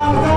Oh,